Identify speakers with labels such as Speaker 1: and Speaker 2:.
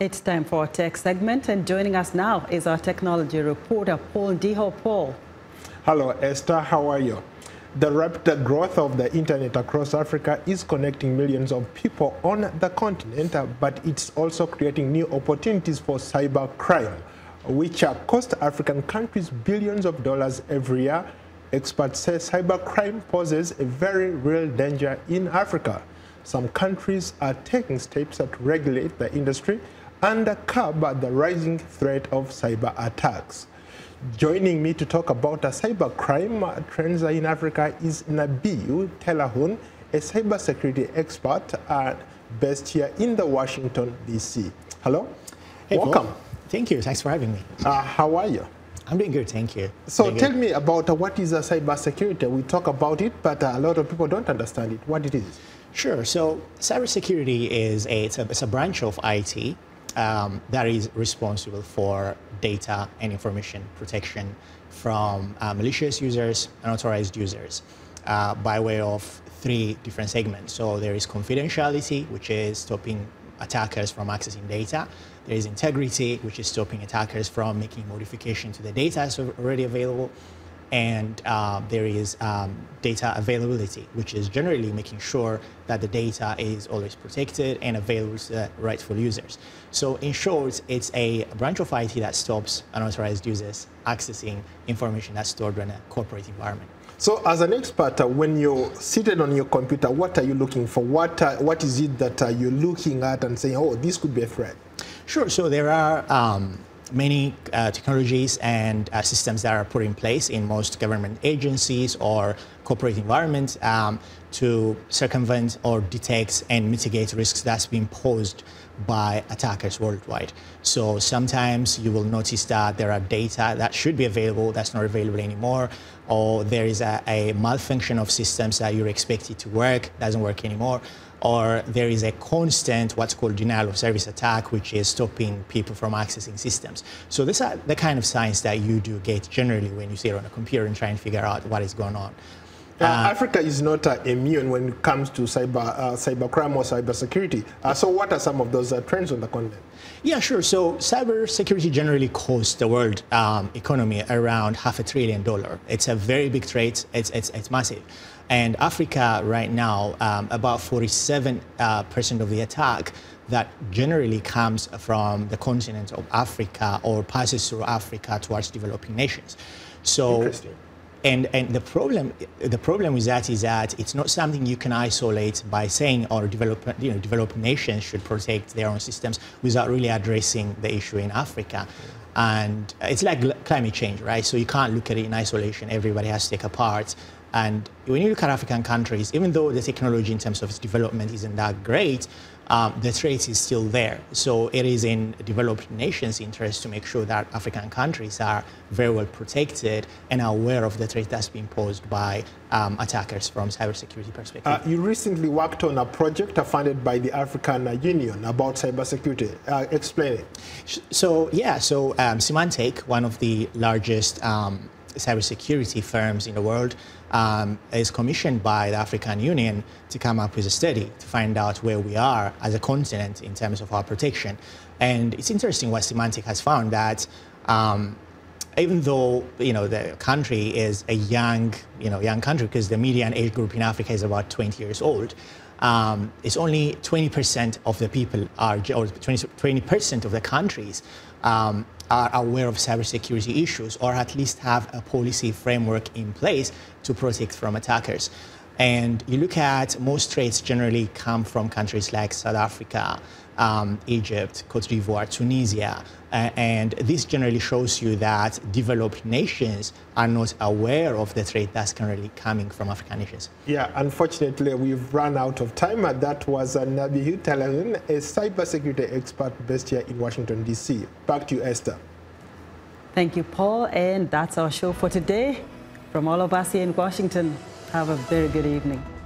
Speaker 1: It's time for our tech segment, and joining us now is our technology reporter, Paul Ndiho. Paul.
Speaker 2: Hello, Esther. How are you? The rapid growth of the internet across Africa is connecting millions of people on the continent, but it's also creating new opportunities for cyber crime, which cost African countries billions of dollars every year. Experts say cybercrime poses a very real danger in Africa. Some countries are taking steps to regulate the industry and curb the rising threat of cyber attacks. Joining me to talk about a cybercrime trends in Africa is Nebiyou Tilahun, a cybersecurity expert uh, based here in the Washington, D.C. Hello.
Speaker 3: Hey,
Speaker 2: Welcome.
Speaker 3: Paul. Thank you. Thanks for having me.
Speaker 2: Uh, how are you?
Speaker 3: I'm doing good, thank you.
Speaker 2: So
Speaker 3: doing
Speaker 2: tell
Speaker 3: good.
Speaker 2: me about uh, what is a cybersecurity. We talk about it, but uh, a lot of people don't understand it. What it is?
Speaker 3: Sure. So cybersecurity is a it's a, it's a branch of IT um, that is responsible for data and information protection from uh, malicious users, and authorized users, uh, by way of three different segments. So there is confidentiality, which is stopping attackers from accessing data. There is integrity, which is stopping attackers from making modification to the data that's already available. And uh, there is um, data availability, which is generally making sure that the data is always protected and available to the rightful users. So in short, it's a branch of IT that stops unauthorized users accessing information that's stored in a corporate environment.
Speaker 2: So as an expert, uh, when you're seated on your computer, what are you looking for? What, uh, what is it that uh, you're looking at and saying, oh, this could be a threat?
Speaker 3: Sure. So there are um, many uh, technologies and uh, systems that are put in place in most government agencies or corporate environments. Um, to circumvent or detect and mitigate risks that's been posed by attackers worldwide. So sometimes you will notice that there are data that should be available that's not available anymore, or there is a, a malfunction of systems that you're expected to work doesn't work anymore or there is a constant what's called denial of service attack, which is stopping people from accessing systems. So these are the kind of signs that you do get generally when you sit on a computer and try and figure out what is going on.
Speaker 2: Uh, Africa is not uh, immune when it comes to cyber uh, cybercrime or cybersecurity. Uh, so, what are some of those uh, trends on the continent?
Speaker 3: Yeah, sure. So, cybersecurity generally costs the world um, economy around half a trillion dollar. It's a very big trade. It's it's, it's massive. And Africa right now, um, about 47% uh, of the attack that generally comes from the continent of Africa or passes through Africa towards developing nations. So
Speaker 2: Interesting.
Speaker 3: And and the problem the problem with that is that it's not something you can isolate by saying or develop you know developed nations should protect their own systems without really addressing the issue in Africa. And it's like climate change, right? So you can't look at it in isolation. Everybody has to take a part. And when you look at African countries, even though the technology in terms of its development isn't that great, um, the threat is still there. So it is in developed nations' interest to make sure that African countries are very well protected and are aware of the threat that's being posed by um, attackers from cybersecurity perspective.
Speaker 2: Uh, you recently worked on a project funded by the African Union about cybersecurity. Uh, explain it.
Speaker 3: So yeah, so um, Symantec, one of the largest um, cybersecurity firms in the world, um, is commissioned by the African Union to come up with a study to find out where we are as a continent in terms of our protection. And it's interesting what Symantec has found that um, even though you know the country is a young you know young country because the median age group in Africa is about 20 years old, um, it's only 20% of the people are or 20 percent of the countries um, are aware of cybersecurity issues or at least have a policy framework in place to protect from attackers. And you look at most trades generally come from countries like South Africa, um, Egypt, Cote d'Ivoire, Tunisia. Uh, and this generally shows you that developed nations are not aware of the trade that's currently coming from African nations.
Speaker 2: Yeah, unfortunately, we've run out of time. And that was uh, Nebiyou Tilahun, a cybersecurity expert based here in Washington, D.C. Back to you, Esther.
Speaker 1: Thank you, Paul. And that's our show for today. From all of us here in Washington, have a very good evening.